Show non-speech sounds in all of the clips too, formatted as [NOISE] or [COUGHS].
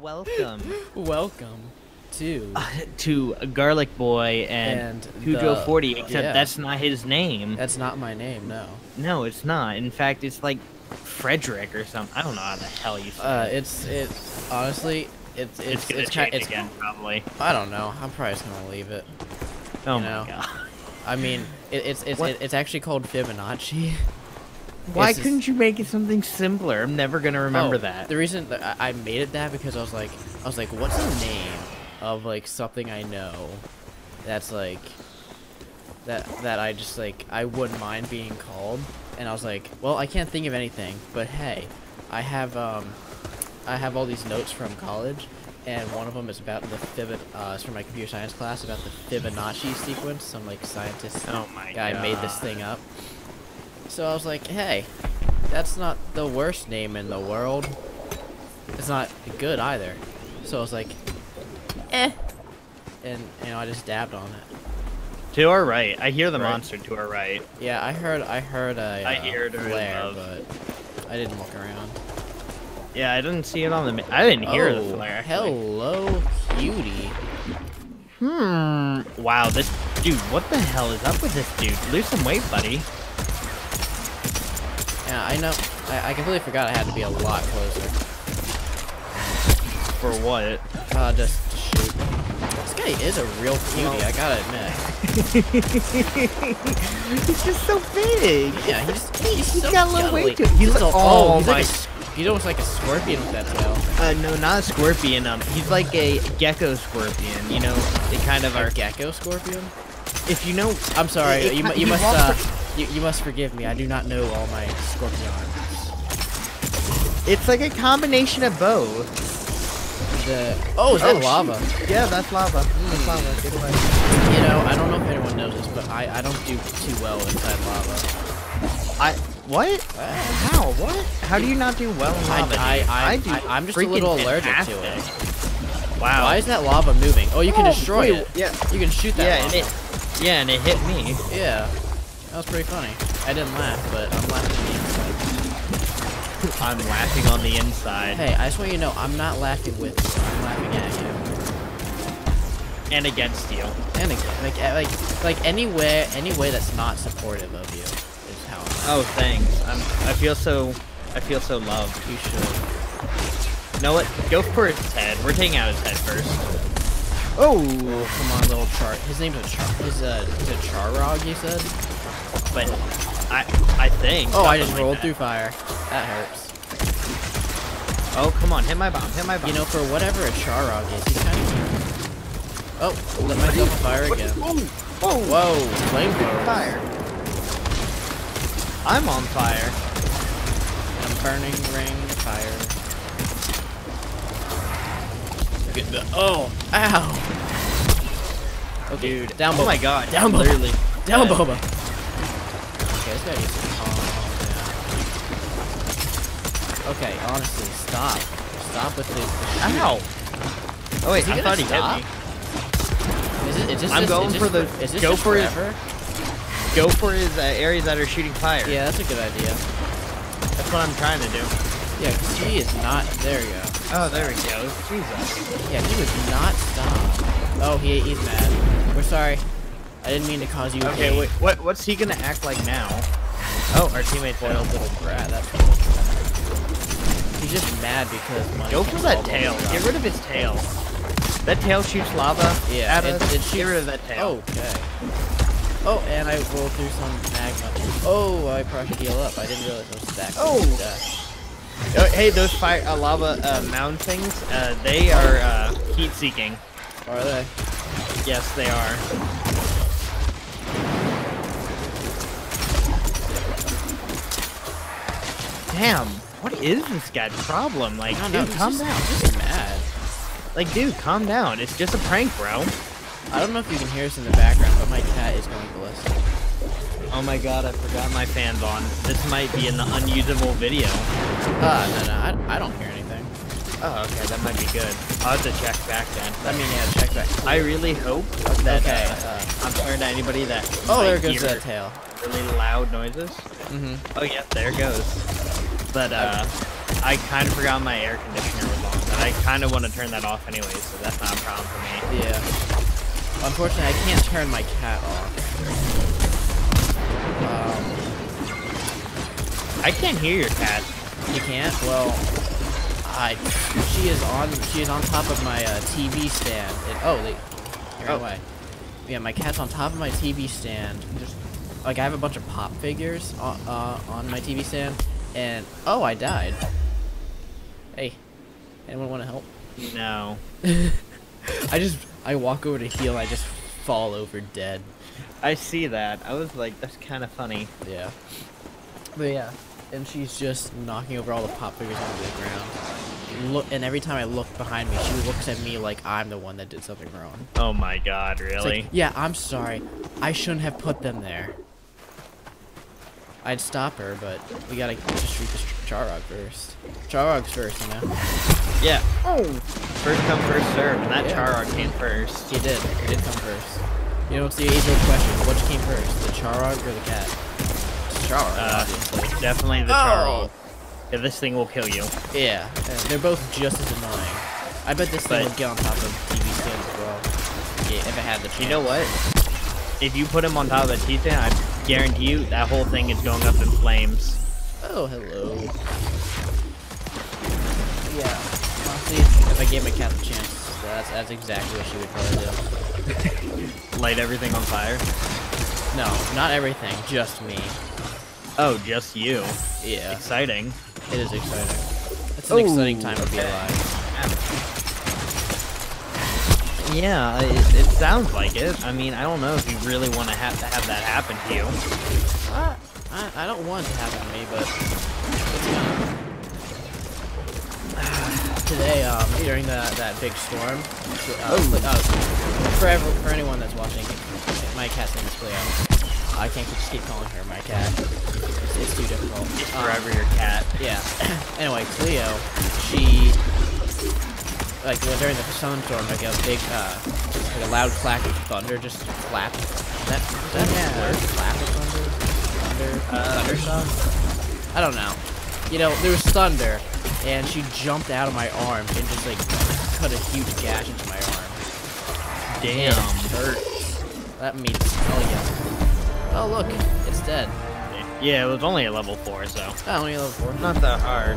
welcome Welcome to [LAUGHS] to Garlic Boy and, And Cujo 40, except yeah. that's not his name. That's not my name, no. No, it's not. In fact, it's like Frederick or something. I don't know how the hell you say Uh, it. it's it. Honestly, it's It's, it's it's, kind. It's again, probably. I don't know. I'm probably just gonna leave it. Oh you my know. god. I mean, it, it's it's it, it's actually called Fibonacci. [LAUGHS] Why just- couldn't you make it something simpler? I'm never gonna remember Oh, that. The reason that I I made it that because I was like, I was like, what's the name of like something I know that's like that that I just like I wouldn't mind being called, and I was like, well, I can't think of anything, but hey, I have um, I have all these notes from college, and one of them is about the Fibon uh, it's from my computer science class about the Fibonacci sequence. Some like scientist Oh my guy made this thing up. So I was like, hey, that's not the worst name in the world. It's not good either. So I was like, eh. And, you know, I just dabbed on it. To our right. I hear the Right. monster to our right. Yeah, I heard, I heard a I uh, hear it or flare, above. but I didn't look around. Yeah, I didn't see it on the. I didn't hear oh, the flare. actually. hello, cutie. Hmm. Wow, this dude. What the hell is up with this dude? Lose some weight, buddy. Yeah, I know. I, I completely forgot I had to be a lot closer. For what? Uh, just to shoot. This guy is a real cutie, I gotta admit. [LAUGHS] He's just so big. Yeah, he just, he's, he's so got a little cuddly. weight to him. He's He's like- a- oh he's like my- he's almost like a scorpion with that tail. Uh, no, not a scorpion. Um, he's like a gecko scorpion. You know, they kind of A are. gecko scorpion? If you know, I'm sorry, It- it you, you must uh, ar- you, you must forgive me. I do not know all my scorpions. it's like a combination of both. The oh, is that Oh, lava? shoot. Yeah, that's lava. That's lava. Get away. You know, I don't know if anyone knows this, but I I don't do too well inside lava. I what? Uh, How? What? How do you not do well in lava? I- dude? I- do. I- I'm just a little allergic to fantastic. Wow. Why is that lava moving? Oh, you can Oh, destroy wait, it. Yeah. You can shoot that Yeah, and it. Yeah, and it hit me. Yeah, that was pretty funny. I didn't laugh, but I'm laughing on the inside. I'm laughing on the inside. Hey, I just want you to know, I'm not laughing with you. I'm laughing at you. And against you. And again, like, like, like anywhere, any way that's not supportive of you is how I'm Oh, thanks. I'm. I feel so. I feel so loved. You should. You know what? Go for his head. We're taking out his head first. Oh, come on, little char. His name's a char. His uh, he's a Charrogg. You said. But I. I think. Oh, I just like rolled that. through fire. That hurts. Oh, come on! Hit my bomb! Hit my bomb! You know, for whatever a Charrogg is, he's kind of cute. Oh, lit myself fire again. Whoa! Whoa! Whoa, flamethrower. Fire! I'm on fire. I'm burning ring fire. Get the- Oh, ow. Okay, Dude. down Oh my god. Down I'm Boba. literally. Down dead. Boba. Okay, this guy needs to calm down. Okay, honestly, stop. Stop with the. the shooting. Ow! Oh wait, I thought he stop? hit me. Is it, is this I'm going this for the- Is this go for his- Go for his uh, areas that are shooting fire. Yeah, that's a good idea. That's what I'm trying to do. Yeah, 'cause he is not. There you go. Oh, there we go. Jesus. Yeah, he would not stop. Oh, he, he's mad. We're sorry. I didn't mean to cause you Okay, pain. wait. What? What's he gonna act like now? Oh, our teammate failed. little brat. That's He's just mad because money Go for that tail. Get rid of his tail. That tail shoots lava. Yeah, at it, us. it Get shoots- rid of that tail. Okay. Oh, and I rolled through some magma. Oh, I probably should heal up. I didn't realize I was stacked. Oh. Oh, hey, those fire uh, lava uh, mound things. Uh, they are uh, heat seeking. Are they? Yes, they are. Damn. What is this guy's problem? Like, know. dude, he's calm just, down. He's mad. Like, dude, calm down. It's just a prank, bro. I don't know if you can hear us in the background, but my cat is going ballistic. Oh my god, I forgot my fans on. This might be an unusable video. Ah, no, no, I, I don't hear anything. Oh, okay, that might be good. I'll have to check back then. I mean, yeah, check back. I really hope that Okay, uh, uh, I'm sorry to anybody that Oh, there goes that tail. really loud noises. Mm-hmm. Oh yeah, there it goes. But uh, I kind of forgot my air conditioner was on. But I kind of want to turn that off anyway, so that's not a problem for me. Yeah. Unfortunately, I can't turn my cat off. Um, I can't hear your cat. you can't? Well, I. She is on. She is on top of my uh, TV stand. It, oh, they. Ran Oh. away. Yeah, my cat's on top of my TV stand. Just like I have a bunch of pop figures on, uh, on my TV stand, and oh, I died. Hey, anyone want to help? No. [LAUGHS] I just I walk over to heal, I just fall over dead. I see that. I was like, that's kind of funny. Yeah. But yeah, and she's just knocking over all the pop figures onto the ground. Look, and every time I look behind me, she looks at me like I'm the one that did something wrong. Oh my god, really? like, yeah, I'm sorry. I shouldn't have put them there. I'd stop her, but we gotta just shoot the Charrogg first. Charrogg's first, you know? yeah. Oh. First come, first serve, and that Yeah. Charrogg came first. He did. He did come first. You know, it's the age-old question. Which came first, the Charrogg or the cat? It's Charrogg, Uh, obviously. Definitely the Oh. Charrogg. Yeah, this thing will kill you. Yeah, and they're both just as annoying. I bet this thing But- would get on top of TV stands as well. Yeah, if it had the chance. You know what? If you put him on top of a Titan, I guarantee you that whole thing is going up in flames. Oh, hello. Yeah. Honestly, if I gave my cat the chance, that's, that's exactly what she would probably do. [LAUGHS] Light everything on fire. No, not everything, just me. Oh, just you. Yeah, Exciting. it is exciting. It's an Oh, exciting time to be alive. [LAUGHS] Yeah, it, it sounds like it. I mean, I don't know if you really want to have to have that happen to you. I, I, I don't want it to happen to me, but. [SIGHS] Today, um, during that that big storm, uh, Cle- uh, for ever, for anyone that's watching, my cat's name is Cleo. I can't just keep calling her my cat. It's, it's too difficult. Um, Forever your cat. yeah. [COUGHS] anyway, Cleo, she like well, during the thunderstorm, like a big, uh, like a loud clack of thunder just clapped. That, that Yeah. word? Clap of thunder? Thunder? Uh, Thundershock? I don't know. You know, there was thunder, and she jumped out of my arm and just like cut a huge gash into my arm. Damn. It hurts. That means oh yeah. Oh look, it's dead. Yeah, it was only a level four, so Oh, only a level four. not that hard.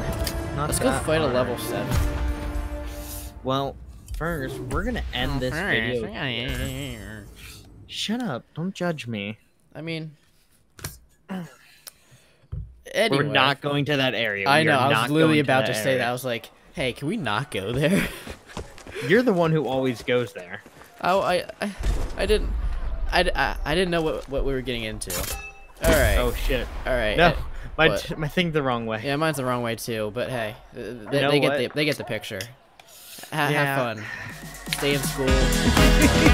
Not Let's go that fight a level seven. Well, first we're gonna end this video. video. Shut up! Don't judge me. I mean, anyway, We're not going to that area. I know. I was literally about to that say that. I was like, "Hey, can we not go there?" [LAUGHS] You're the one who always goes there. oh, I, I, I didn't, I, I, I didn't know what what we were getting into. All right, Oh shit! all right. No, Uh, my my thing's the wrong way. yeah, mine's the wrong way too. But hey, th- they, they get what? the they get the picture. Ha- Yeah. Have fun. Stay in school. [LAUGHS]